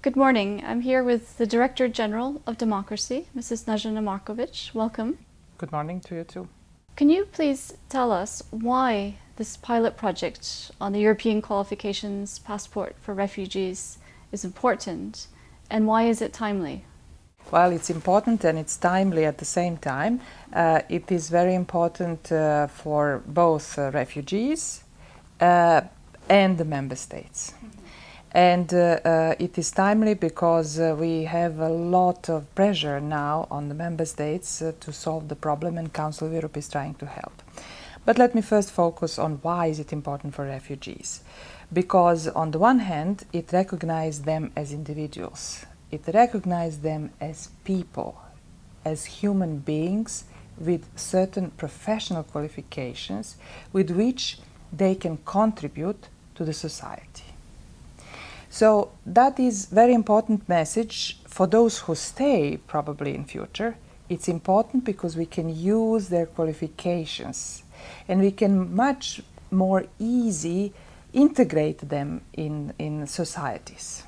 Good morning. I'm here with the Director General of Democracy, Mrs. Snežana Marković. Welcome. Good morning to you too. Can you please tell us why this pilot project on the European Qualifications Passport for Refugees is important and why is it timely? Well, it's important and it's timely at the same time. Uh, it is very important uh, for both uh, refugees uh, and the member states. Mm -hmm. And uh, uh, it is timely because we have a lot of pressure now on the member states to solve the problem, and Council of Europe is trying to help. But let me first focus on why is it important for refugees. Because on the one hand, it recognizes them as individuals it recognizes them as people, as human beings with certain professional qualifications with which they can contribute to the society. So that is very important message for those who stay probably in future. It's important because we can use their qualifications and we can much more easy integrate them in, in societies.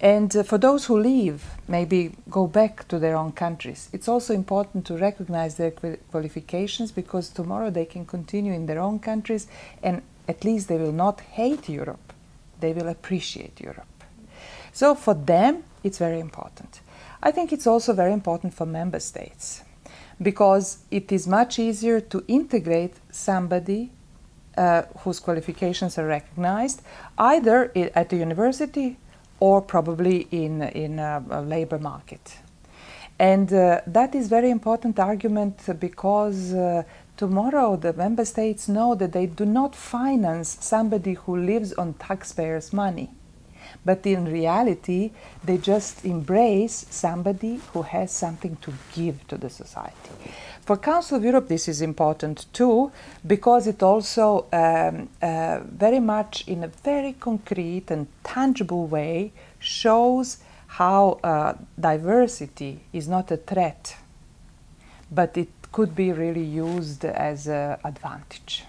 And uh, for those who leave, maybe go back to their own countries, it's also important to recognize their qualifications because tomorrow they can continue in their own countries and at least they will not hate Europe, they will appreciate Europe. So for them, it's very important. I think it's also very important for member states because it is much easier to integrate somebody uh, whose qualifications are recognized either at the university or probably in, in a, a labor market. And uh, that is very important argument because uh, tomorrow the member states know that they do not finance somebody who lives on taxpayers' money. But in reality, they just embrace somebody who has something to give to the society. For Council of Europe, this is important too, because it also um, uh, very much in a very concrete and tangible way shows how uh, diversity is not a threat, but it could be really used as an advantage.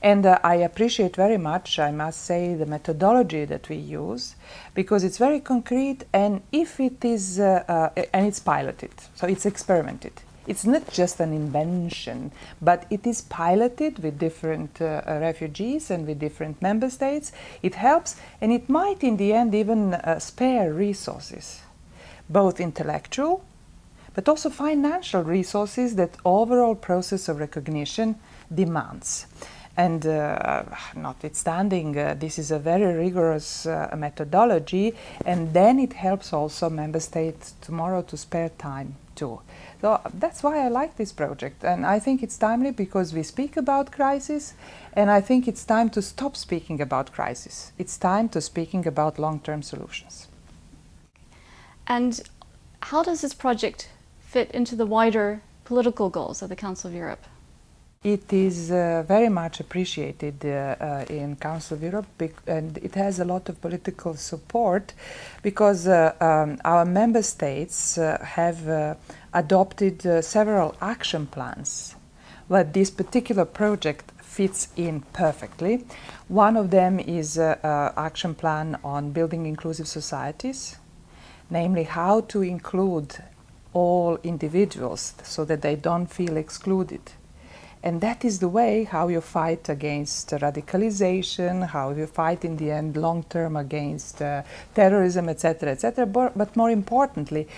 And uh, I appreciate very much, I must say, the methodology that we use because it's very concrete and if it is, uh, uh, and it's piloted, so it's experimented. It's not just an invention, but it is piloted with different uh, refugees and with different member states. It helps, and it might in the end even uh, spare resources, both intellectual, but also financial resources that overall process of recognition demands. And uh, notwithstanding, uh, this is a very rigorous uh, methodology, and then it helps also member states tomorrow to spare time too. So that's why I like this project. And I think it's timely because we speak about crisis. And I think it's time to stop speaking about crisis. It's time to speaking about long-term solutions. And how does this project fit into the wider political goals of the Council of Europe? It is uh, very much appreciated uh, uh, in Council of Europe and it has a lot of political support because uh, um, our member states uh, have uh, adopted several action plans where this particular project fits in perfectly. One of them is an action plan on building inclusive societies, namely how to include all individuals so that they don't feel excluded and that is the way how you fight against radicalization, how you fight in the end long term against uh, terrorism, etc., etc. But more importantly,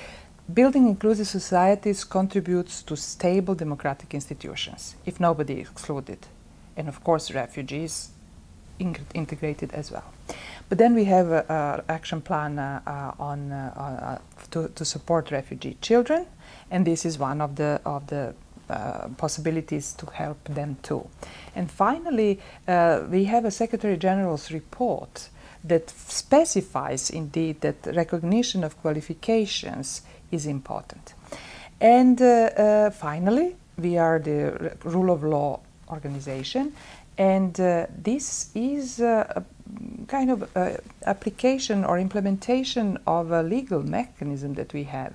building inclusive societies contributes to stable democratic institutions, if nobody is excluded. And of course, refugees integrated as well. But then we have an action plan uh, uh, on uh, to, to support refugee children, and this is one of the of the uh, possibilities to help them too. And finally, uh, we have a Secretary General's report that specifies indeed that recognition of qualifications is important. And uh finally, we are the rule of law organization, and uh, this is a kind of uh, application or implementation of a legal mechanism that we have.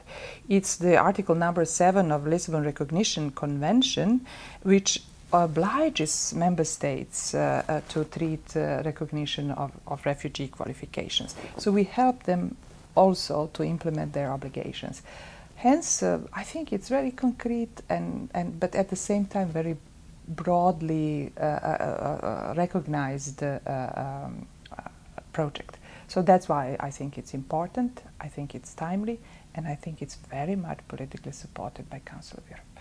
It's the article number seven of Lisbon Recognition Convention, which obliges member states uh, uh, to treat uh, recognition of, of refugee qualifications. So we help them also to implement their obligations. Hence, uh, I think it's very concrete and, and but at the same time very broadly uh, uh, uh recognized um, project. So that's why I think it's important. I think it's timely, and I think it's very much politically supported by Council of Europe.